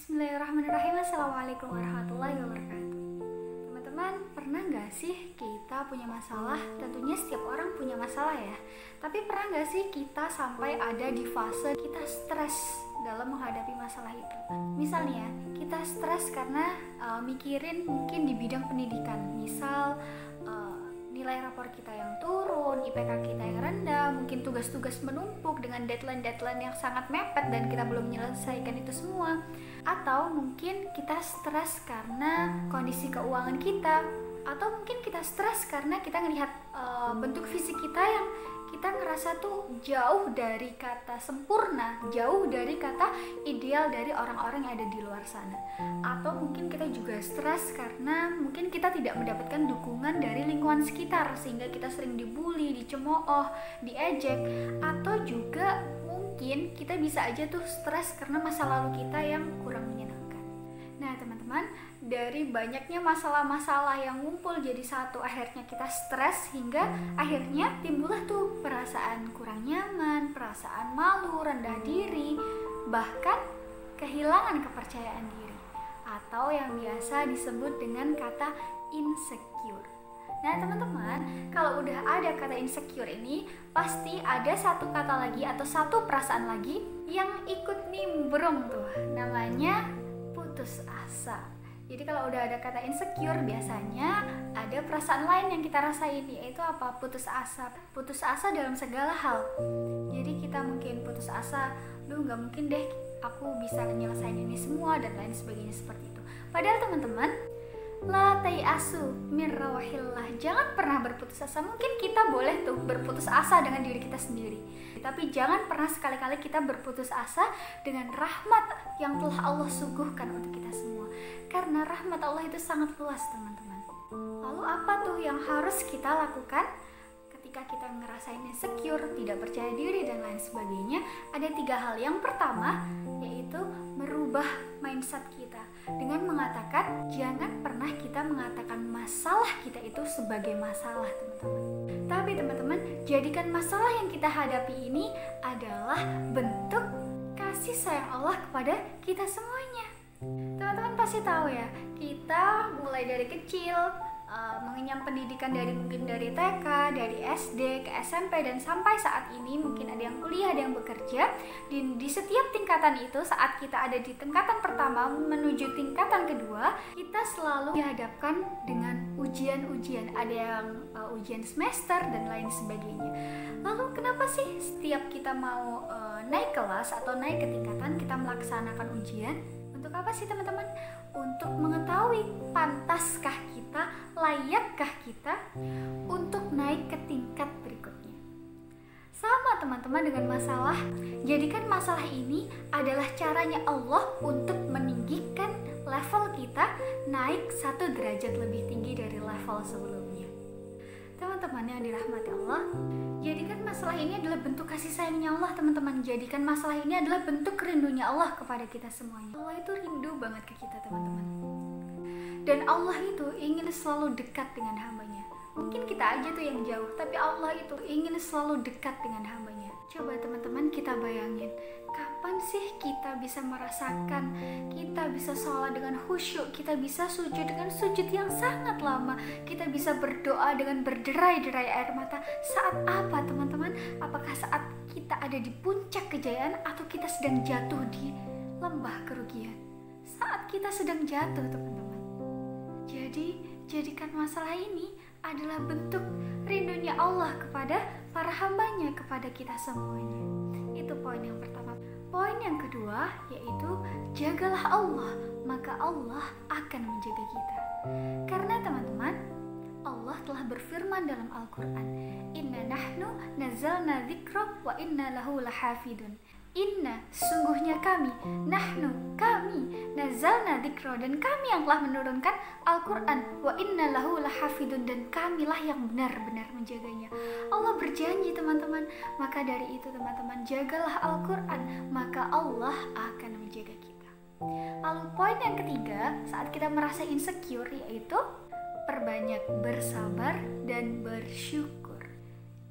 Bismillahirrahmanirrahim. Assalamualaikum warahmatullahi wabarakatuh. Teman-teman, pernah nggak sih kita punya masalah? Tentunya setiap orang punya masalah ya. Tapi pernah nggak sih kita sampai ada di fase kita stres dalam menghadapi masalah itu? Misalnya, kita stres karena uh, mikirin mungkin di bidang pendidikan. Misal, nilai rapor kita yang turun, IPK kita yang rendah, mungkin tugas-tugas menumpuk dengan deadline-deadline yang sangat mepet dan kita belum menyelesaikan itu semua. Atau mungkin kita stres karena kondisi keuangan kita, atau mungkin kita stres karena kita melihat uh, bentuk fisik kita yang kita ngerasa tuh jauh dari kata sempurna, jauh dari kata ideal dari orang-orang yang ada di luar sana. Atau mungkin kita juga stres karena mungkin kita tidak mendapatkan dukungan dari lingkungan sekitar sehingga kita sering dibully, dicemooh, diejek atau juga mungkin kita bisa aja tuh stres karena masa lalu kita yang kurang menyenangkan. Nah, teman-teman, dari banyaknya masalah-masalah yang ngumpul jadi satu akhirnya kita stres hingga akhirnya timbullah tuh perasaan kurang nyaman, perasaan malu, rendah diri, bahkan kehilangan kepercayaan diri atau yang biasa disebut dengan kata insecure. Nah teman-teman, kalau udah ada kata insecure ini, pasti ada satu kata lagi atau satu perasaan lagi yang ikut nimbrung tuh, namanya putus asa. Jadi kalau udah ada kata insecure biasanya ada perasaan lain yang kita rasain yaitu apa? Putus asa. Putus asa dalam segala hal. Jadi kita mungkin putus asa, lu nggak mungkin deh aku bisa menyelesaikan ini semua dan lain sebagainya seperti itu. Padahal teman-teman, la asu min rawahillah. Jangan pernah berputus asa. Mungkin kita boleh tuh berputus asa dengan diri kita sendiri. Tapi jangan pernah sekali-kali kita berputus asa dengan rahmat yang telah Allah suguhkan untuk kita semua karena rahmat Allah itu sangat luas teman-teman lalu apa tuh yang harus kita lakukan ketika kita ngerasain insecure, tidak percaya diri dan lain sebagainya ada tiga hal yang pertama yaitu merubah mindset kita. Dengan mengatakan jangan pernah kita mengatakan masalah kita itu sebagai masalah teman-teman. Tapi teman-teman jadikan masalah yang kita hadapi ini adalah bentuk kasih sayang Allah kepada kita semuanya. Teman-teman pasti tahu ya, kita mulai dari kecil uh, mengenyam pendidikan dari mungkin dari TK, dari SD ke SMP dan sampai saat ini mungkin ada yang kuliah, ada yang bekerja. Di, di setiap tingkatan itu saat kita ada di tingkatan pertama menuju tingkatan kedua, kita selalu dihadapkan dengan ujian-ujian. Ada yang uh, ujian semester dan lain sebagainya. Lalu kenapa sih setiap kita mau uh, naik kelas atau naik ke tingkatan kita melaksanakan ujian? Untuk apa sih teman-teman? Untuk mengetahui pantaskah kita, layakkah kita untuk naik ke tingkat berikutnya. Sama teman-teman dengan masalah, jadikan masalah ini adalah caranya Allah untuk meninggikan level kita naik satu derajat lebih tinggi dari level sebelumnya. Teman-teman yang dirahmati Allah, Jadikan masalah ini adalah bentuk kasih sayangnya Allah teman-teman. Jadikan masalah ini adalah bentuk rindunya Allah kepada kita semuanya. Allah itu rindu banget ke kita teman-teman. Dan Allah itu ingin selalu dekat dengan hambanya. Mungkin kita aja tuh yang jauh Tapi Allah itu ingin selalu dekat dengan hambanya Coba teman-teman kita bayangin Kapan sih kita bisa merasakan Kita bisa sholat dengan khusyuk Kita bisa sujud dengan sujud yang sangat lama Kita bisa berdoa dengan berderai-derai air mata. Saat apa teman-teman? Apakah saat kita ada di puncak kejayaan Atau kita sedang jatuh di lembah kerugian? Saat kita sedang jatuh teman-teman. Jadi jadikan masalah ini adalah bentuk rindunya Allah kepada para hambanya kepada kita semuanya. Itu poin yang pertama. Poin yang kedua yaitu jagalah Allah, maka Allah akan menjaga kita. Karena teman-teman, Allah telah berfirman dalam Al-Quran, Inna nahnu nazalna dzikra wa inna lahu lahafidun. Inna, sungguhnya kami, nahnu, kami, nazalna dikro, dan kami yang telah menurunkan Al-Quran, wa inna lahu lahafidun, dan kamilah yang benar-benar menjaganya. Allah berjanji teman-teman, maka dari itu teman-teman, jagalah Al-Quran, maka Allah akan menjaga kita. Lalu poin yang ketiga, saat kita merasa insecure, yaitu perbanyak bersabar dan bersyukur.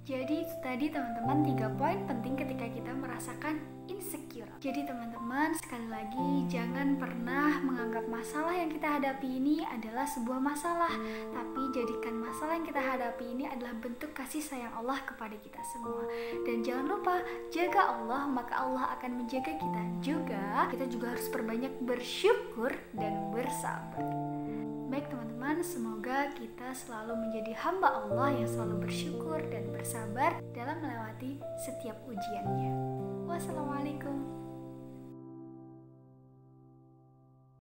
Jadi tadi teman-teman tiga poin penting ketika kita merasakan insecure. Jadi teman-teman sekali lagi jangan pernah menganggap masalah yang kita hadapi ini adalah sebuah masalah, tapi jadikan masalah yang kita hadapi ini adalah bentuk kasih sayang Allah kepada kita semua. Dan jangan lupa jaga Allah maka Allah akan menjaga kita juga. Kita juga harus perbanyak bersyukur dan bersabar. Semoga kita selalu menjadi hamba Allah yang selalu bersyukur dan bersabar dalam melewati setiap ujiannya. Wassalamualaikum